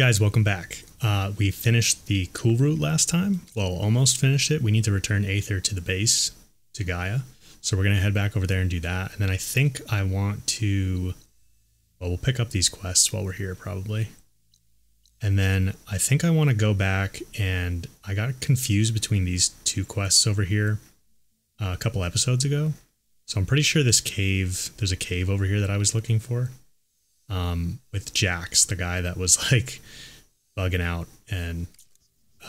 Guys, welcome back. Uh, we finished the Kulrut last time. Well, almost finished it. We need to return Aether to the base, to Gaia. So we're going to head back over there and do that. And then I think I want to... Well, we'll pick up these quests while we're here, probably. And then I think I want to go back and I got confused between these two quests over here uh, a couple episodes ago. So I'm pretty sure this cave, there's a cave over here that I was looking for um, with Jax, the guy that was like bugging out and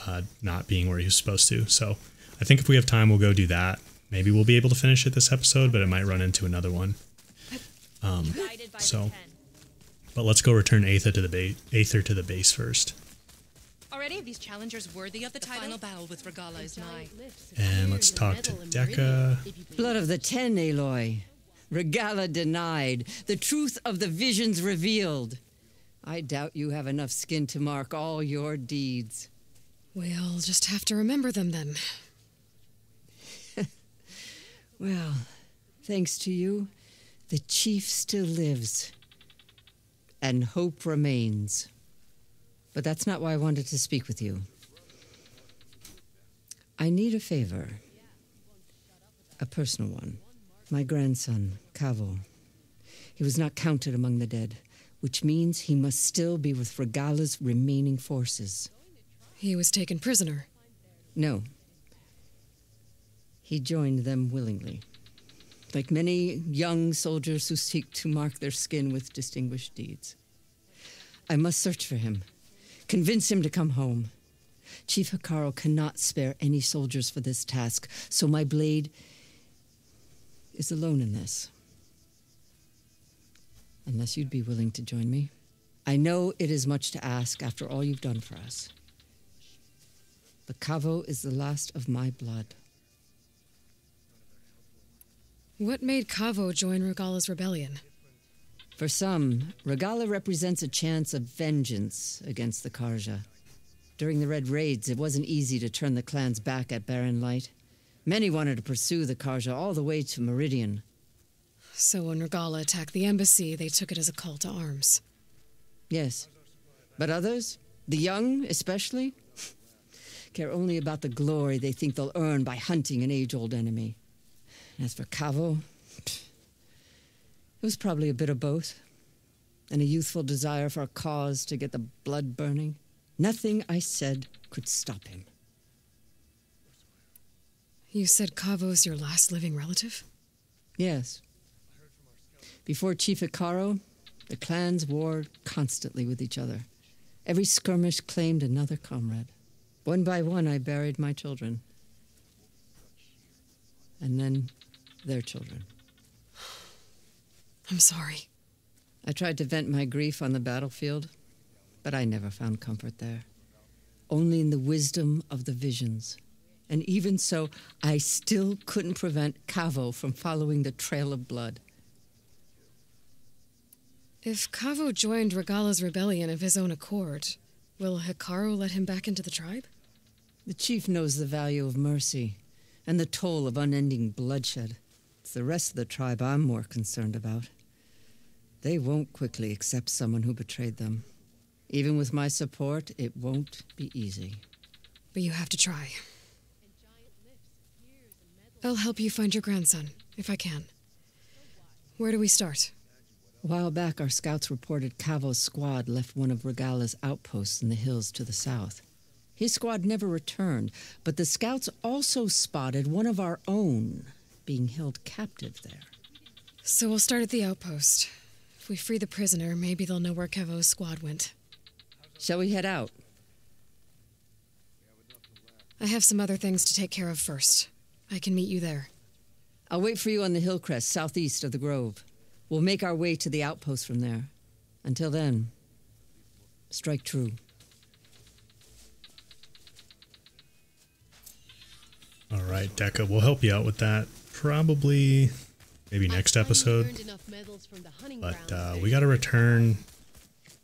uh, not being where he was supposed to. So I think if we have time, we'll go do that. Maybe we'll be able to finish it this episode, but it might run into another one. Um, so, but let's go return Aether to the base. Aether to the base first. Are any of these challengers worthy of the, The title? final battle with Regalla is nigh. And let's talk to Dekka. Blood of the Ten, Aloy. Regalla denied. The truth of the visions revealed. I doubt you have enough skin to mark all your deeds. We'll just have to remember them then. Well, thanks to you, the chief still lives. And hope remains. But that's not why I wanted to speak with you. I need a favor. A personal one. My grandson, Kavvo. He was not counted among the dead, which means he must still be with Regalla's remaining forces. He was taken prisoner. No. He joined them willingly. Like many young soldiers who seek to mark their skin with distinguished deeds. I must search for him, convince him to come home. Chief Hekarro cannot spare any soldiers for this task, so my blade is alone in this. Unless you'd be willing to join me. I know it is much to ask after all you've done for us. But Kavvo is the last of my blood. What made Kavvo join Regalla's rebellion? For some, Regalla represents a chance of vengeance against the Carja. During the Red Raids, it wasn't easy to turn the clans back at Barren Light. Many wanted to pursue the Carja all the way to Meridian. So when Regalla attacked the embassy, they took it as a call to arms. Yes. But others, the young especially, care only about the glory they think they'll earn by hunting an age old enemy. As for Kavvo, it was probably a bit of both. And a youthful desire for a cause to get the blood burning. Nothing I said could stop him. You said Kavvo's your last living relative? Yes. Before Chief Hekarro, the clans warred constantly with each other. Every skirmish claimed another comrade. One by one, I buried my children. And then their children. I'm sorry. I tried to vent my grief on the battlefield, but I never found comfort there. Only in the wisdom of the visions. And even so, I still couldn't prevent Kavvo from following the trail of blood. If Kavvo joined Regalla's rebellion of his own accord, will Hekarro let him back into the tribe? The chief knows the value of mercy and the toll of unending bloodshed. It's the rest of the tribe I'm more concerned about. They won't quickly accept someone who betrayed them. Even with my support, it won't be easy. But you have to try. I'll help you find your grandson, if I can. Where do we start? A while back, our scouts reported Kavvo's squad left one of Regalla's outposts in the hills to the south. His squad never returned, but the scouts also spotted one of our own being held captive there. So we'll start at the outpost. If we free the prisoner, maybe they'll know where Kavvo's squad went. Shall we head out? I have some other things to take care of first. I can meet you there. I'll wait for you on the hill crest southeast of the grove. We'll make our way to the outpost from there. Until then, strike true. All right, Dekka, we'll help you out with that. Probably, maybe next episode. But uh, we got to return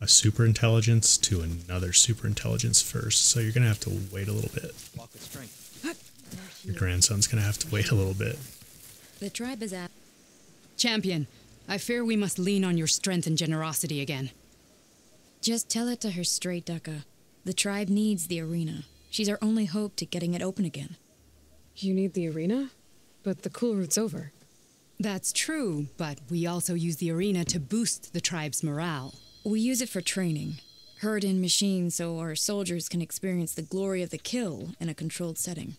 a super intelligence to another super intelligence first. So you're gonna have to wait a little bit. Walk with strength. Your grandson's gonna have to wait a little bit. The tribe is at. Champion, I fear we must lean on your strength and generosity again. Just tell it to her straight, Dekka. The tribe needs the arena. She's our only hope to getting it open again. You need the arena? But the Kulrut's over. That's true, but we also use the arena to boost the tribe's morale. We use it for training. Herd in machines so our soldiers can experience the glory of the kill in a controlled setting.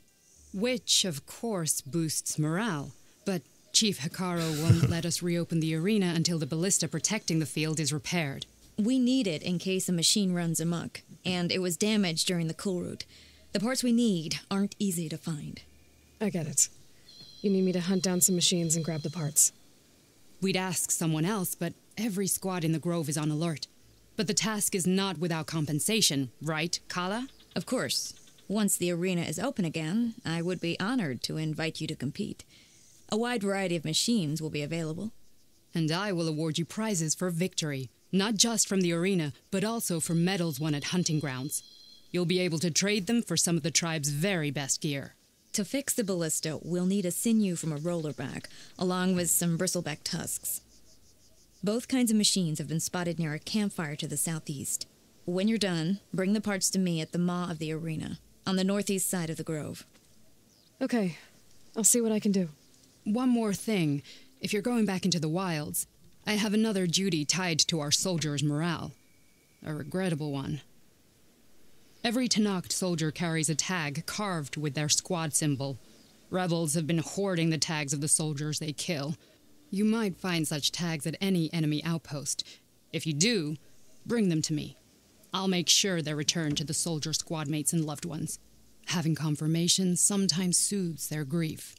Which, of course, boosts morale. But Chief Hekarro won't let us reopen the arena until the ballista protecting the field is repaired. We need it in case a machine runs amok, and it was damaged during the Kulrut. The parts we need aren't easy to find. I get it. You need me to hunt down some machines and grab the parts. We'd ask someone else, but every squad in the Grove is on alert. But the task is not without compensation, right, Kala? Of course. Once the arena is open again, I would be honored to invite you to compete. A wide variety of machines will be available. And I will award you prizes for victory, not just from the arena, but also for medals won at hunting grounds. You'll be able to trade them for some of the tribe's very best gear. To fix the ballista, we'll need a sinew from a rollerback, along with some bristleback tusks. Both kinds of machines have been spotted near a campfire to the southeast. When you're done, bring the parts to me at the maw of the arena, on the northeast side of the grove. Okay, I'll see what I can do. One more thing. If you're going back into the wilds, I have another duty tied to our soldiers' morale. A regrettable one. Every Tenakth soldier carries a tag carved with their squad symbol. Rebels have been hoarding the tags of the soldiers they kill. You might find such tags at any enemy outpost. If you do, bring them to me. I'll make sure they're returned to the soldier squad mates and loved ones. Having confirmation sometimes soothes their grief.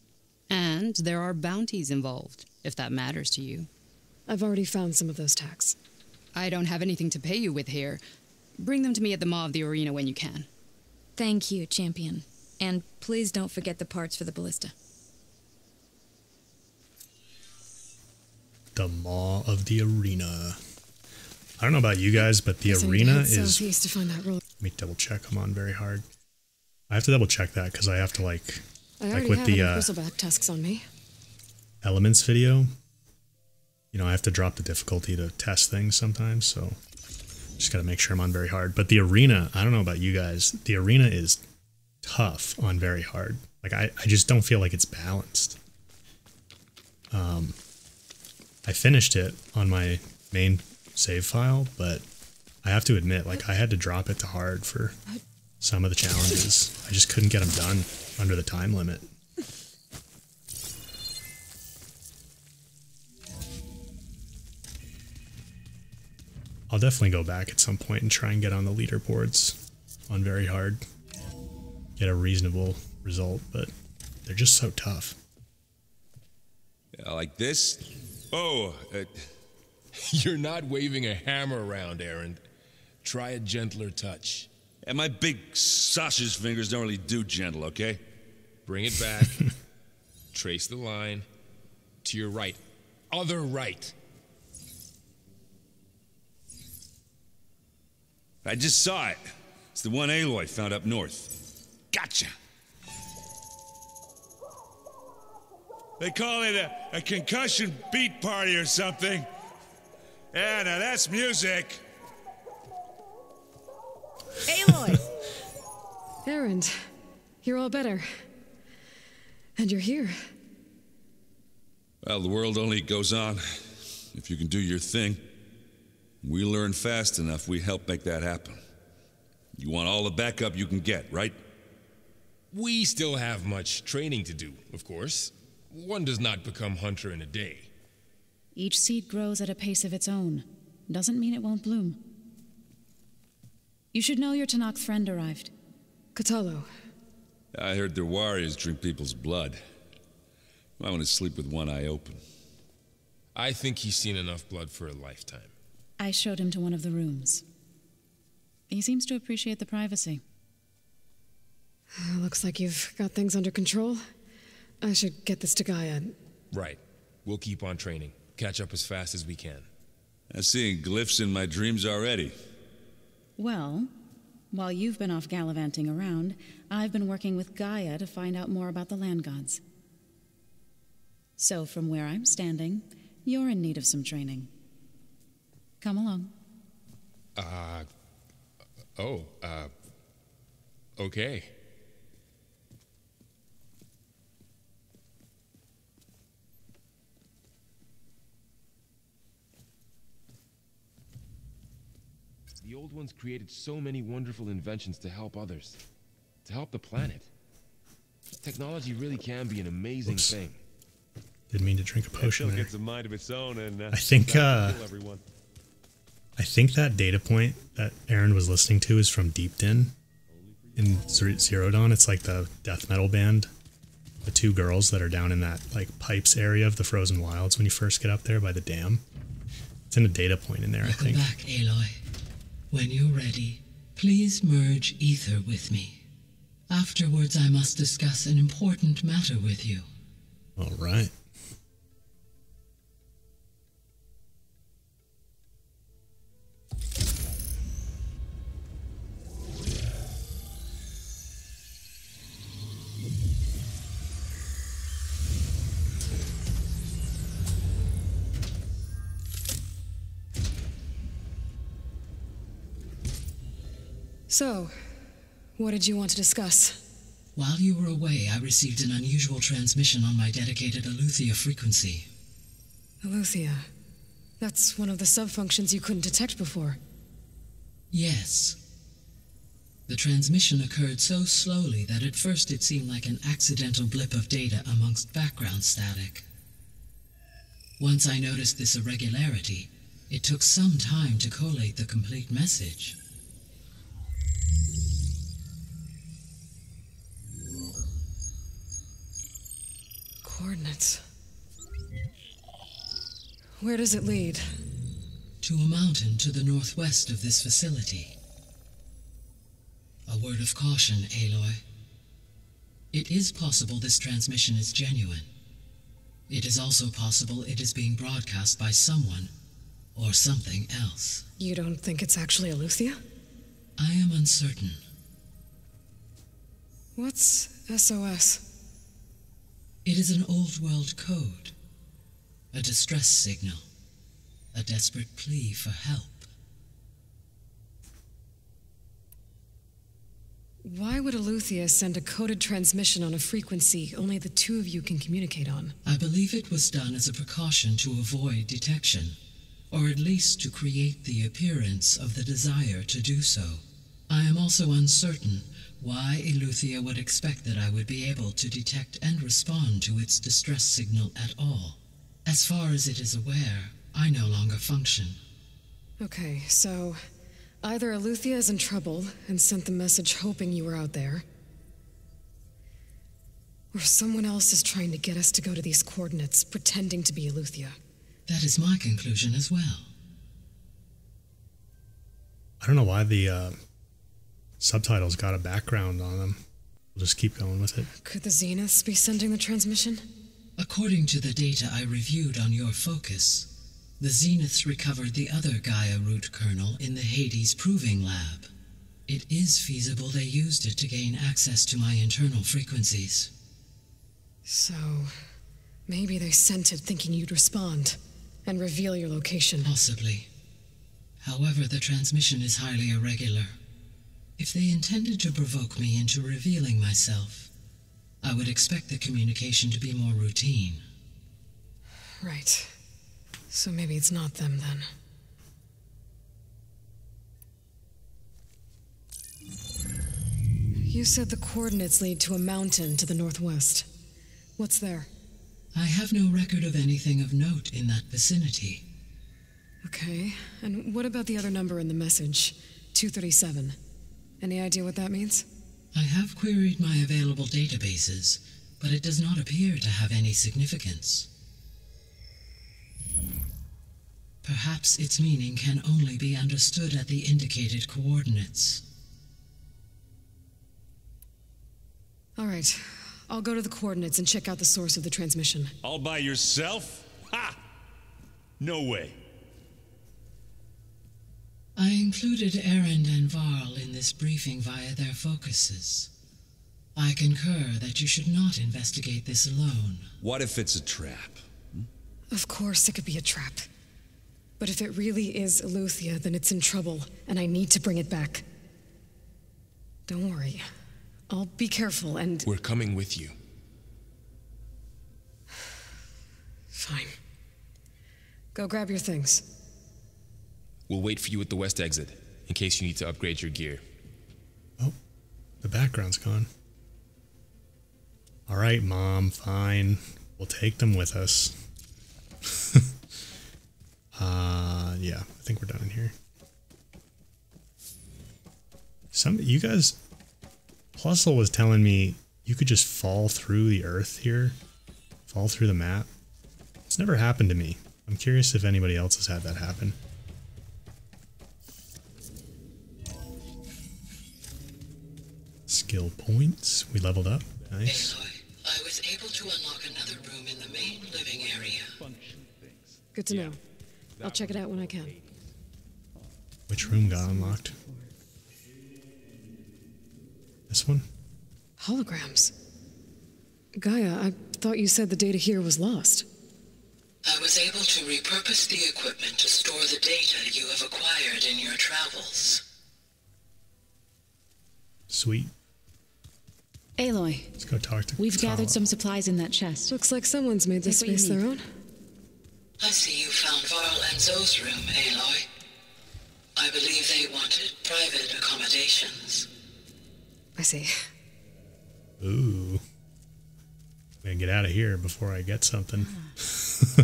And there are bounties involved, if that matters to you. I've already found some of those tags. I don't have anything to pay you with here. Bring them to me at the Maw of the Arena when you can. Thank you, champion. And please don't forget the parts for the ballista. The Maw of the Arena. I don't know about you guys, but the Guess I need to arena is. southeast to find that. Let me double check. I'm on very hard. I have to double check that because I have to like I like with have the uh, bristleback tusks on me. elements video. You know, I have to drop the difficulty to test things sometimes, so just got to make sure I'm on very hard. But the arena, I don't know about you guys. The arena is tough on very hard. Like I, I just don't feel like it's balanced. Um, I finished it on my main save file, but I have to admit, like I had to drop it to hard for some of the challenges. I just couldn't get them done under the time limit. I'll definitely go back at some point and try and get on the leaderboards on very hard. Get a reasonable result, but they're just so tough. Yeah, like this? Oh, uh, you're not waving a hammer around, Erend. Try a gentler touch. And my big sausage fingers don't really do gentle, okay? Bring it back. Trace the line. To your right. Other right. I just saw it. It's the one Aloy found up north. Gotcha. They call it a, a concussion beat party or something. Yeah, now that's music. Aloy! Erend, you're all better. And you're here. Well, the world only goes on if you can do your thing. We learn fast enough, we help make that happen. You want all the backup you can get, right? We still have much training to do, of course. One does not become hunter in a day. Each seed grows at a pace of its own. Doesn't mean it won't bloom. You should know your Tenakth friend arrived. Kotallo, I heard their warriors drink people's blood. I want to sleep with one eye open. I think he's seen enough blood for a lifetime. I showed him to one of the rooms. He seems to appreciate the privacy. looks like you've got things under control. I should get this to Gaia. Right. We'll keep on training. Catch up as fast as we can. I'm seeing glyphs in my dreams already. Well, while you've been off gallivanting around, I've been working with Gaia to find out more about the land gods. So, from where I'm standing, you're in need of some training. Come along. Uh. Oh, uh. Okay. The old ones created so many wonderful inventions to help others, to help the planet. Technology really can be an amazing Oops. thing. Didn't mean to drink a potion still there. gets a mind of its own, and uh, I think, uh, everyone. I think that data point that Erend was listening to is from Deep Din in Zero Dawn. It's like the death metal band. The two girls that are down in that like pipes area of the frozen wilds when you first get up there by the dam. It's in a data point in there, I Welcome think. back, Aloy. When you're ready, please merge Aether with me. Afterwards, I must discuss an important matter with you. All right. So, what did you want to discuss? While you were away, I received an unusual transmission on my dedicated Eleuthia frequency. Eleuthia. That's one of the subfunctions you couldn't detect before. Yes. The transmission occurred so slowly that at first it seemed like an accidental blip of data amongst background static. Once I noticed this irregularity, it took some time to collate the complete message. Coordinates. Where does it lead? To a mountain to the northwest of this facility. A word of caution, Aloy. It is possible this transmission is genuine. It is also possible it is being broadcast by someone or something else. You don't think it's actually Eleuthia? I am uncertain. What's SOS? It is an old world code, a distress signal, a desperate plea for help. Why would Eleuthia send a coded transmission on a frequency only the two of you can communicate on? I believe it was done as a precaution to avoid detection, or at least to create the appearance of the desire to do so. I am also uncertain why Eleuthia would expect that I would be able to detect and respond to its distress signal at all. As far as it is aware, I no longer function. Okay, so either Eleuthia is in trouble and sent the message hoping you were out there, or someone else is trying to get us to go to these coordinates pretending to be Eleuthia. That is my conclusion as well. I don't know why the uh, subtitles got a background on them. We'll just keep going with it. Could the Zeniths be sending the transmission? According to the data I reviewed on your focus, the Zeniths recovered the other Gaia root kernel in the Hades Proving Lab. It is feasible they used it to gain access to my internal frequencies. So, maybe they sent it thinking you'd respond and reveal your location. Possibly. However, the transmission is highly irregular. If they intended to provoke me into revealing myself, I would expect the communication to be more routine. Right. So maybe it's not them then. You said the coordinates lead to a mountain to the northwest. What's there? I have no record of anything of note in that vicinity. Okay, and what about the other number in the message? 237. Any idea what that means? I have queried my available databases, but it does not appear to have any significance. Perhaps its meaning can only be understood at the indicated coordinates. All right, I'll go to the coordinates and check out the source of the transmission. All by yourself? Ha! No way. I included Erend and Varl in this briefing via their focuses. I concur that you should not investigate this alone. What if it's a trap? Hmm? Of course, it could be a trap. But if it really is Eleuthia, then it's in trouble, and I need to bring it back. Don't worry. I'll be careful and. We're coming with you. Fine. Go grab your things. We'll wait for you at the west exit, in case you need to upgrade your gear. Oh, the background's gone. All right, Mom, fine. We'll take them with us. uh, yeah, I think we're done in here. Some you guys, Plusle was telling me you could just fall through the earth here, fall through the map. It's never happened to me. I'm curious if anybody else has had that happen. Skill points. We leveled up. Nice. I was able to unlock another room in the main living area. Good to know. I'll check it out when I can. Which room got unlocked? This one? Holograms. Gaia, I thought you said the data here was lost. I was able to repurpose the equipment to store the data you have acquired in your travels. Sweet. Aloy, Let's go talk to we've Tala. gathered some supplies in that chest. Looks like someone's made this Take space their own. I see you found Varl and Zo's room, Aloy. I believe they wanted private accommodations. I see. Ooh. I'm gonna get out of here before I get something. Ah.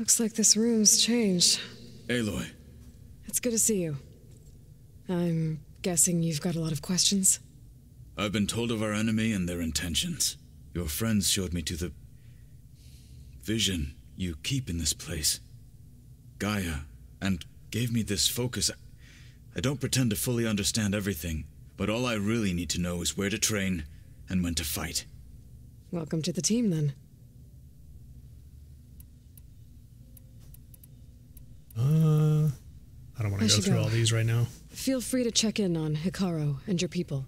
Looks like this room's changed. Aloy, It's good to see you. I'm guessing you've got a lot of questions. I've been told of our enemy and their intentions. Your friends showed me to the vision you keep in this place, Gaia, and gave me this focus. I don't pretend to fully understand everything, but all I really need to know is where to train and when to fight. Welcome to the team, then. Uh, I don't want to go through go. all these right now. Feel free to check in on Hekarro and your people.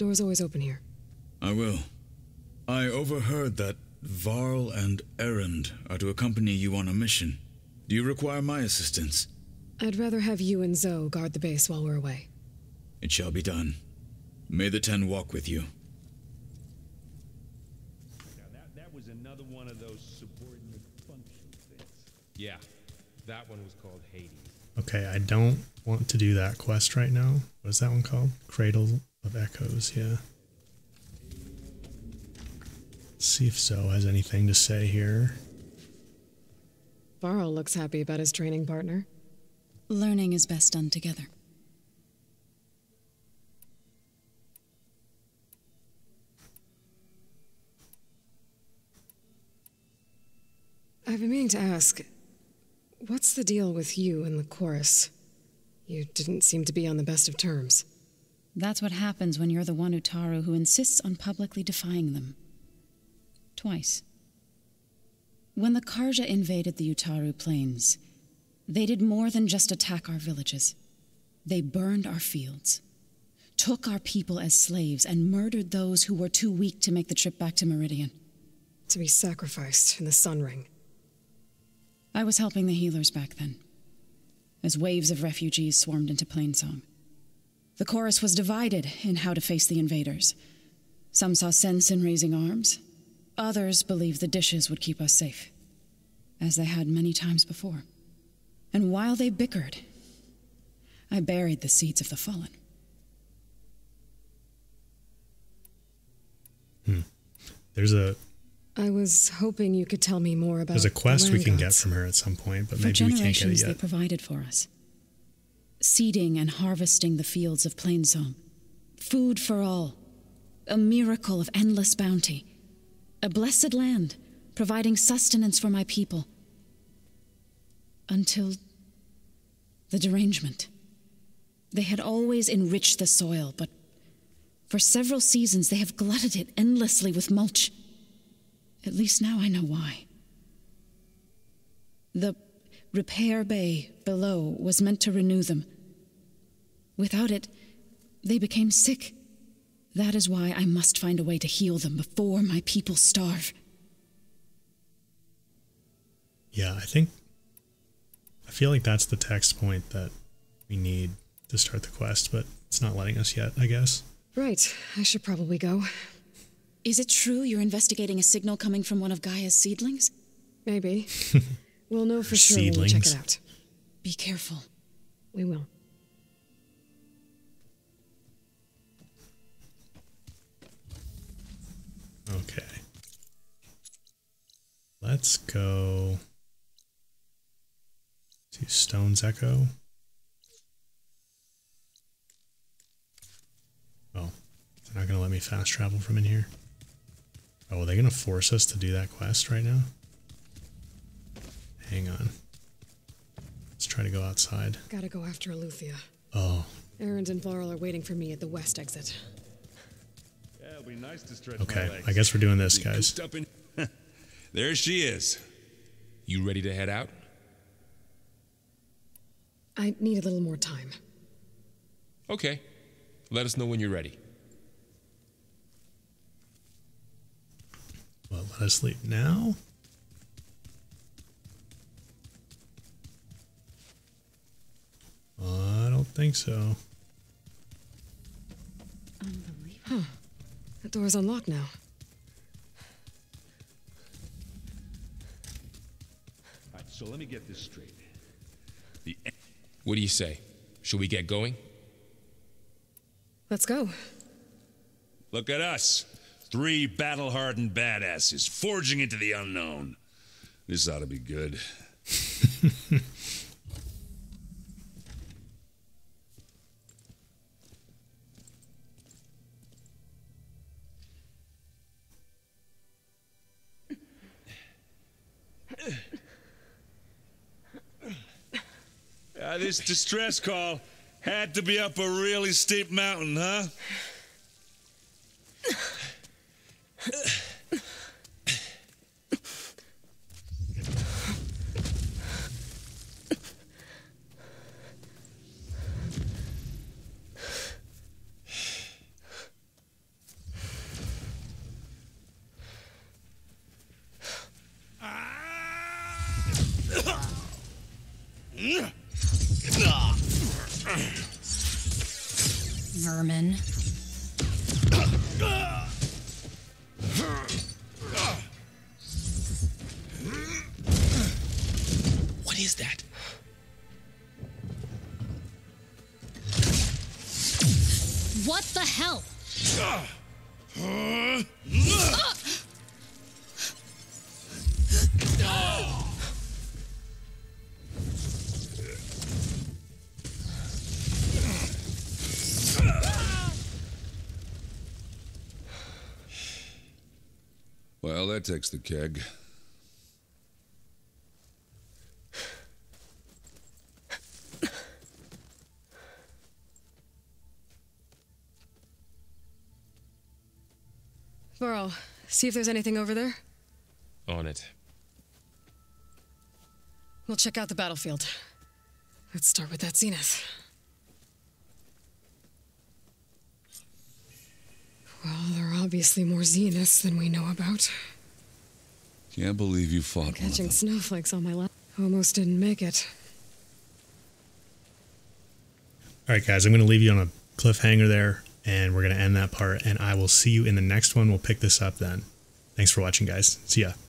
Door's always open here. I will. I overheard that Varl and Erend are to accompany you on a mission. Do you require my assistance? I'd rather have you and Zo guard the base while we're away. It shall be done. May the Ten walk with you. That, that was another one of those subordinate function things. Yeah, that one was called Hades. Okay, I don't want to do that quest right now. What is that one called? Cradle of Echoes, yeah. Let's see if Zo has anything to say here. Varl looks happy about his training partner. Learning is best done together. I've been meaning to ask what's the deal with you and the chorus? You didn't seem to be on the best of terms. That's what happens when you're the one Utaru who insists on publicly defying them. Twice. When the Carja invaded the Utaru plains, they did more than just attack our villages. They burned our fields, took our people as slaves, and murdered those who were too weak to make the trip back to Meridian. To be sacrificed in the Sun Ring. I was helping the healers back then, as waves of refugees swarmed into Plainsong. The chorus was divided in how to face the invaders. Some saw sense in raising arms, others believed the dishes would keep us safe, as they had many times before. And while they bickered, I buried the seeds of the fallen. Hmm. There's a I was hoping you could tell me more about there's a the quest we land can get from her at some point, but For maybe we can't get it generations, they provided for us. Seeding and harvesting the fields of Plainsong. Food for all. A miracle of endless bounty. A blessed land, providing sustenance for my people. Until the derangement. They had always enriched the soil, but for several seasons they have glutted it endlessly with mulch. At least now I know why. The repair bay below was meant to renew them. Without it, they became sick. That is why I must find a way to heal them before my people starve. Yeah, I think I feel like that's the text point that we need to start the quest, but it's not letting us yet, I guess. Right, I should probably go. Is it true you're investigating a signal coming from one of Gaia's seedlings? Maybe. we'll know for sure when we check it out. Be careful. We will. Okay. Let's go to Stone's Echo. Oh, they're not going to let me fast travel from in here. Oh, are they going to force us to do that quest right now? Hang on. Let's try to go outside. Gotta go after Eleuthia. Oh, Erend and Varl are waiting for me at the west exit. Yeah, it'll be nice to stretch okay. my legs. I guess we're doing this, guys. cooped up in- there she is. You ready to head out? I need a little more time. Okay. Let us know when you're ready. Well, let us leave now. Don't think so. Huh. The door's unlocked now. All right, so let me get this straight. The What do you say? Should we get going? Let's go. Look at us. Three battle hardened badasses forging into the unknown. This ought to be good. Uh, this distress call had to be up a really steep mountain, huh? Vermin. What is that? What the hell? That takes the keg. Varl, see if there's anything over there. On it. We'll check out the battlefield. Let's start with that zenith. Well, there are obviously more zeniths than we know about. Can't believe you fought one of Catching them. snowflakes on my lap. Almost didn't make it. All right, guys, I'm going to leave you on a cliffhanger there, and we're going to end that part. And I will see you in the next one. We'll pick this up then. Thanks for watching, guys. See ya.